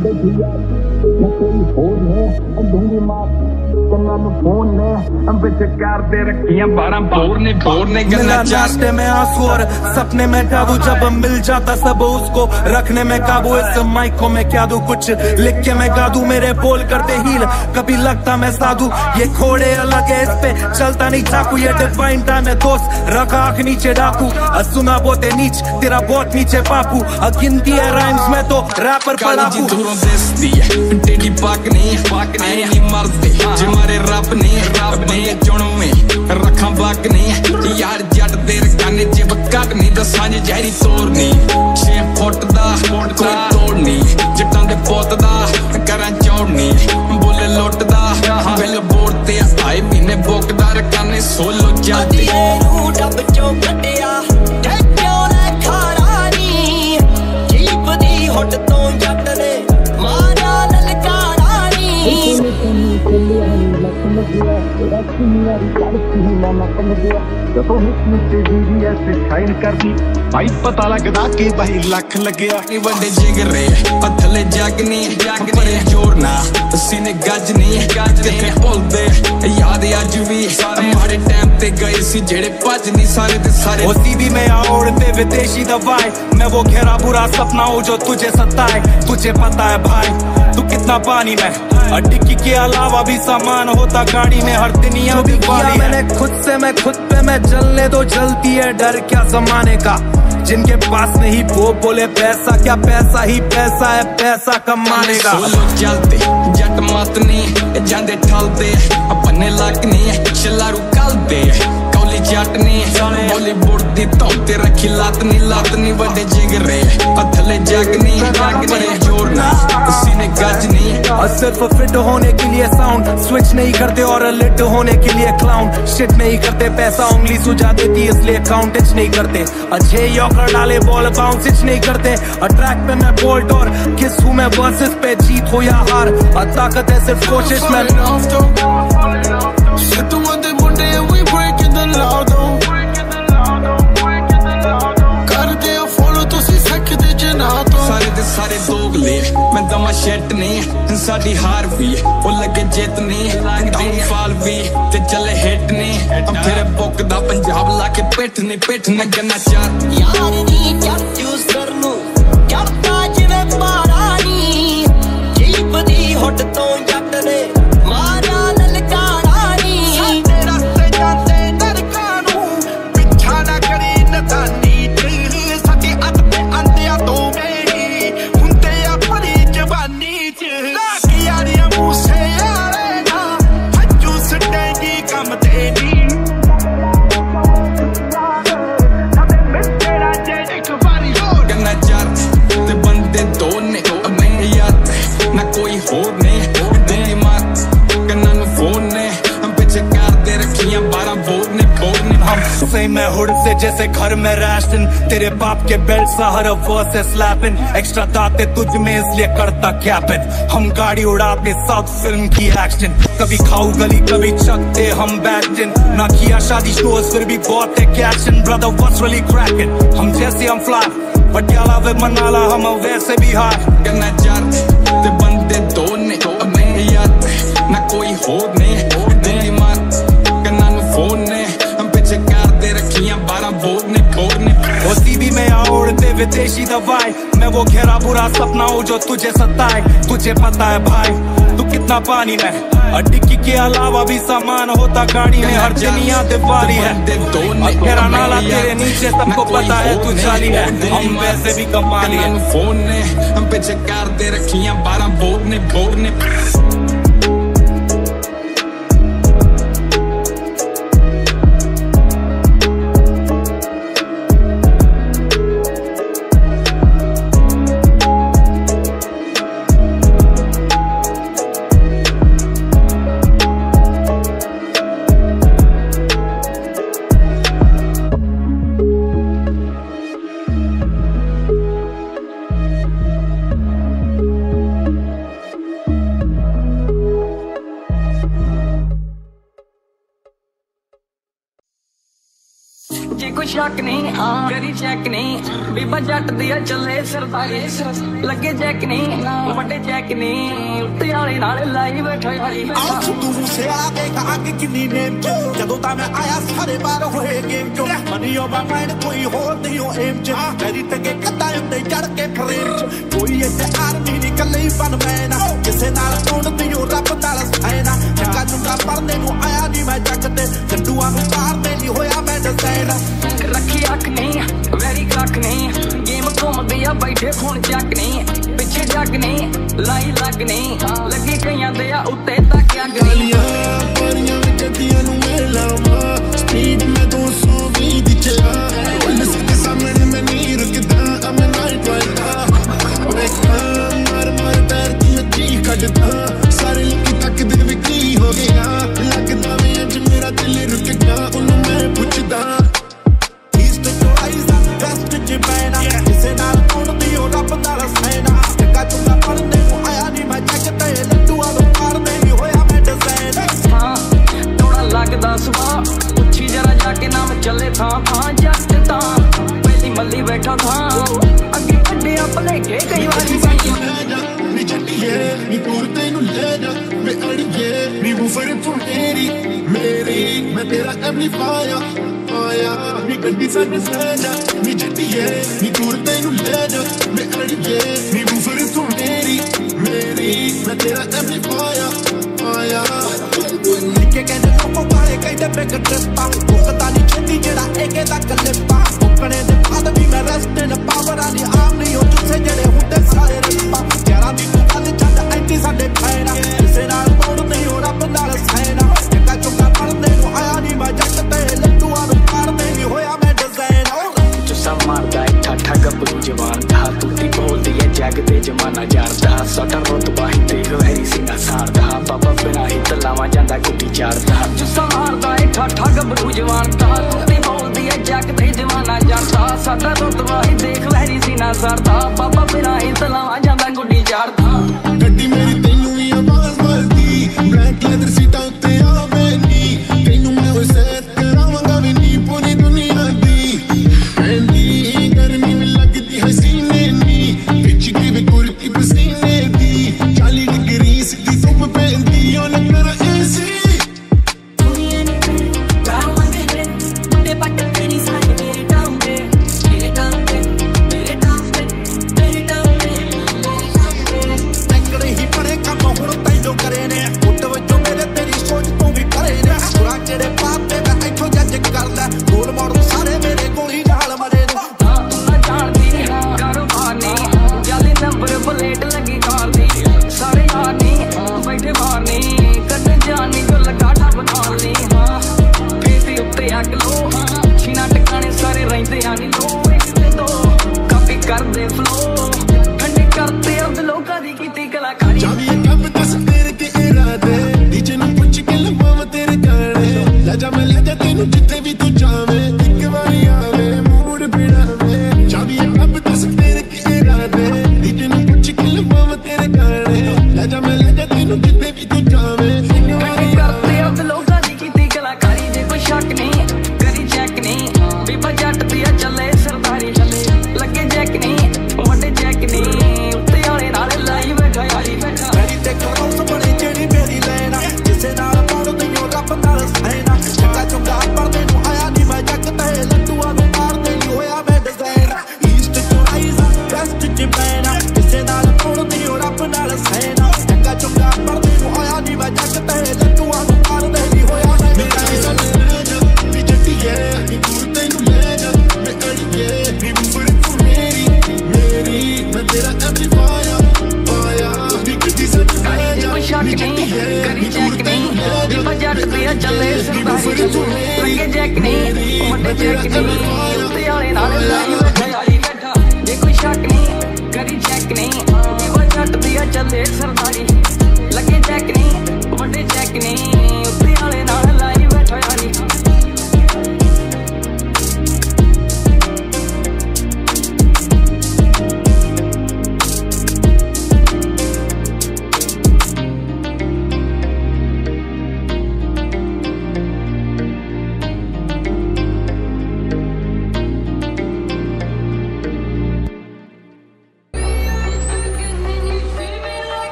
ਅੰਬੇਠੀਆ ਨਾ ਕੋਈ ਹੋਰ ਨੇ ਡੂੰਗੀ ਮਾਰ ਕੰਨਾਂ ਨੂੰ ਫੋਨ ਨੇ ਵਿੱਚ ਕਰਦੇ ਰੱਖੀਆਂ 12 ਬੋਰ ਨੇ ਬੋਰ ਨੇ गन्ना चाटते में आंसू और सपने में जादू जब मिल जाता सब उसको रखने में काबू इस माइक को मैं क्या दूं कुछ लिख के मैं गा दूं मेरे बोल करते हील कभी लगता मैं साधु ये खोड़े अलग है इस पे चलता नहीं चाकू ये डिफाइन टाइम है दोस्त रखा आंख नीचे डाकू सुना बोते नीच तेरा बहुत नीचे पापू गिनती है राइम्स में तो रैपर ਕਾਲੀ ਨਾਲੋਂ ਜ਼ਿਸਦੀ ਐ। ਟੇਡੀ ਪੱਕ ਨਹੀਂ ਪੱਕ ਨਹੀਂ ਨਹੀਂ ਮਰਦੇ। ਜੇ ਮਾਰੇ ਰੱਬ ਨੇ ਰੱਬ ਨੇ ਚੁਣਵੇਂ। ਰੱਖਾਂ ਬੱਕ ਨਹੀਂ ਯਾਰ ਜੱਟ ਦੇ ਰਕਾਨੇ ਜੇ ਬੱਕਟ ਨਹੀਂ ਦਸਾਂ ਜੇ ਜਹਿਰੀ ਤੋਰਨੀ 6 ਫੁੱਟ ਦਾ ਫੁੱਟ ਕੋਈ ਤੋੜਨੀ। ਜੱਟਾਂ ਦੇ ਪੁੱਤ ਦਾ ਕਰਾਂ ਚੌੜਨੀ। ਬੁੱਲੇ ਲੁੱਟਦਾ। ਬਿਲ ਬੋਰਡ ਤੇ ਆਏ ਮਹੀਨੇ ਬੁੱਕਦਾਰ ਕਾਨੇ ਸੋਲੋ ਜਾਂਦੀ ਜਦੋਂ ਹਿੱਟ ਨੀਚੇ ਜੀਵੀਐਸ ਤੇ ਸ਼ਾਈਨ ਕਰਦੀ ਭਾਈ ਪਤਾ ਲੱਗਦਾ ਕਿ ਭਾਈ ਲੱਖ ਲੱਗਿਆ ਨੀ ਵੱਡੇ ਜਿਗਰੇ ਪੱਥਲੇ ਜੱਗ ਨੀ ਪਰੇ ਜੋਰ ਨਾ ਸੀਨੇ ਗੱਜ ਨੀ ਕਿੱਥੇ ਭੁੱਲਦੇ ਯਾਦ ਅੱਜ ਵੀ ਮਾੜੇ ਟਾਈਮ ਤੇ ਗਏ ਸੀ ਜਿਹੜੇ ਭੱਜ ਨਹੀਂ ਸਾਰੇ ਦੇ ਸਾਰੇ वो सीधी में यहाँ उड़ते विदेशी दवाए मैं वो घेरा बुरा सपना हूँ जो तुझे सताए तुझे पता है भाई तू लेता पानी में। अड्डिकी के अलावा भी सामान होता गाड़ी में हर दिन ये भी मैंने खुद से मैं खुद पे मैं चलने तो चलती है डर क्या जमाने का। जिनके पास नहीं वो बोले पैसा क्या पैसा ही पैसा है पैसा कमाने का। सोलो चलते जट मत नहीं जाते ठलते अपने लाख नहीं छलारू कल ਜੱਟ ਨਹੀਂ ਬਾਲੀਵੁੱਡ ਦੀ ਧੌਣ ਤੇ ਰੱਖੀ ਲੱਤ ਨਹੀਂ ਲੱਤ ਨਹੀਂ ਵੱਡੇ ਜਿਗਰੇ ਪੱਥਲੇ ਜੱਗ ਨਹੀਂ ਜੱਗ ਬੜੇ ਜੋਰ ਨਾ ਸੀਨੇ ਗੱਜ ਨਹੀਂ और सिर्फ फिट होने के लिए साउंड स्विच नहीं करते और लिट होने के लिए क्लाउन शिट नहीं करते पैसा उंगली सुझा देती इसलिए काउंटेज नहीं करते अच्छे यॉकर डाले बॉल बाउंसिच नहीं करते और ट्रैक पे मैं बोल्ट और किस हूँ मैं वर्सेस पे जीत हो या हार और ताकत है सिर्फ कोशिश में ਮੈਂ ਦਮਾ ਸ਼ੈਟ ਨਹੀਂ ਸਾਡੀ ਹਾਰ ਵੀ ਉਹ ਲੱਗੇ ਜਿੱਤ ਨਹੀਂ ਡਾਊਨਫਾਲ ਵੀ, ਤੇ ਚੱਲੇ ਹਿੱਟ ਨਹੀਂ ਫਿਰ ਬੁੱਕ ਦਾ ਪੰਜਾਬ ਲਾ ਕੇ ਪਿੱਠ ਨਹੀਂ ਪਿੱਠ ਨਾ ਗੰਨਾ ਚਾਰ। ਯਾਰ सही मैं हुड से जैसे घर में राशन। तेरे बाप के बेल्ट सहार वर्स है स्लैपिन एक्स्ट्रा दाते तुझ में इसलिए करता क्या कैपिन हम गाड़ी उड़ा अपने सब फ़िल्म की एक्शन कभी खाऊ गली, कभी चकते हम बैटिन ना किया शादी शोज़ फिर भी बहुत है कैशन ब्रदर वॉस रली क्रैकिन हम जैसे हम फ्लाट पटियाला वे मनाला, हम वैसे बिहार करना चाहते देशी दवाई। मैं वो घेरा बुरा सपना हूँ जो तुझे सताए। तुझे पता है भाई, तू कितना पानी में अड्डी के अलावा भी सामान होता गाड़ी में। हर दुनिया दिवाली है। तेरा नाला तेरे नीचे, सबको पता है तू जाली है। हम वैसे भी कमाली है फ़ोन ने, हम पे चकार दे रखिया बारह बोर ने बोर ने। ਹਾਂ ਕਰੀ ਚੈੱਕ ਨਹੀਂ। ਬੀਬਾ ਜੱਟ ਦੀ ਚੱਲੇ ਸਰਦਾਰੀ ਲੱਗੇ ਚੈੱਕ ਨਹੀਂ ਵੱਡੇ ਚੈੱਕ ਨਹੀਂ। ਟਿਆਲੇ ਨਾਲ ਲਾਈ ਬੈਠਾ ਯਾਰੀ ਆਹ ਛੁੱਟੂ ਮੂਸੇ ਆ ਕੇ ਕਾਗ ਕਿੰਨੀ ਨੇ ਜਦੋਂ ਤਾਂ ਮੈਂ ਆਇਆ, ਸਾਰੇ ਬਾਰ ਹੋਏ ਗੇਮ ਚੋਂ। ਮਨੀਓ ਬਾ ਮੈਂ ਕੋਈ ਹੋਰ ਨਹੀਂ ਹੋ ਏਮ ਚ। ਤੇਰੀ ਟਕੇ ਕੱਤਾ ਉੱਤੇ ਚੜ ਕੇ ਫਰੇਮ ਚ। ਕੋਈ ਇੱਥੇ ਆਰਮੀ ਨਹੀਂ ਕੱਲੇ ਬਣ ਮੈਂ ਨਾ ਕਿਸੇ ਨਾਲ ਟੁੰਡਦੀ ਹੋ ਰੱਬ ਨਾਲ ਸੈਨਾ ਚੰਗਾ ਚੰਗਾ ਪਰਨੇ ਨੂੰ ਆਇਆ ਨਹੀਂ ਮੈਂ ਜੱਗ ਤੇ। ਜੰਡੂਆਂ ਨੂੰ ਪਾਰਦੇ ਨਹੀਂ ਹੋਇਆ। ਚੱਕ ਨੇ। ਗੇਮ ਘੁੰਮਦੀ ਆ, ਬੈਠੇ ਫੋਨ ਚੱਕ ਨੇ। ਪਿੱਛੇ ਜੱਗ ਨੇ, ਲਾਈ ਲੱਗ ਨੇ। ਲੱਗੀ ਕਈਆਂ ਦੇ ਆ ਉੱਤੇ ਤੱਕ ਅੱਗ ਨੇ ਗਲੀਆਂ ਬੜੀਆਂ ਵਿੱਚ ਜੱਤੀਆਂ ਨੂੰ ਮੇਲਾ ਨੀ ਦੂਰ ਤੈਨੂੰ ਲੈ ਜਾ, ਮੈਂ ਅੜੀਏ, ਨੀ ਬੁਫਰ ਤੂੰ ਮੇਰੀ ਮੇਰੀ, ਮੈਂ ਤੇਰਾ ਐਮਪਲੀਫਾਇਰ ਆਇਆ ਨੀ ਗੱਡੀ ਸਾਡੇ ਸਾਡਾ ਨੀ ਜੱਟੀਏ, ਨੀ ਦੂਰ ਤੈਨੂੰ ਲੈ ਜਾ, ਮੈਂ ਅੜੀਏ, ਨੀ ਬੁਫਰ ਤੂੰ ਮੇਰੀ ਮੇਰੀ, ਮੈਂ ਤੇਰਾ ਐਮਪਲੀਫਾਇਰ ਆਇਆ ਨਿੱਕੇ ਕਹਿੰਦੇ ਲੋਕੋ ਕਾਲੇ ਕਹਿੰਦੇ ਮੈਂ ਕੱਟੇ ਪਾ ਕੋਕਤਾ ਨਹੀਂ ਛੱਡੀ ਜਿਹੜਾ ਏਕੇ ਦਾ ਕੱਲੇ ਹਾਸਾ ਮਾਰਦਾ ਏ ਠਾਠਾ ਗੱਭਰੂ ਜਵਾਨ ਦਾ। ਟੁੱਟੀ ਬੋਲਦੀ ਏ ਜੱਗ ਤੇ ਜਮਾਨਾ ਜਾਣਦਾ। ਸਾਡਾ ਰਤਬਾ ਹੀ ਤੇ ਹੋਈ ਸਿੰਘਾ ਸਾਰਦਾ। ਬਾਬਾ ਬਿਨਾ ਹੀ ਤਲਾਵਾ ਜਾਂਦਾ, ਗੁੱਡੀ ਚਾਰਦਾ ਜੁੱਸਾ ਮਾਰਦਾ ਏ ਠਾਠਾ ਗੱਭਰੂ ਜਵਾਨ ਦਾ। ਟੁੱਟੀ ਬੋਲਦੀ ਏ ਜੱਗ ਦੇ ਜਮਾਨਾ ਜਾਣਦਾ। ਸਾਡਾ ਰਤਬਾ ਹੀ ਦੇਖ ਵਹਿਰੀ ਸੀਨਾ ਸਰਦਾ। ਬਾਬਾ ਬਿਨਾ ਹੀ ਤਲਾਵਾ ਜਾਂਦਾ, ਗੁੱਡੀ ਚਾਰਦਾ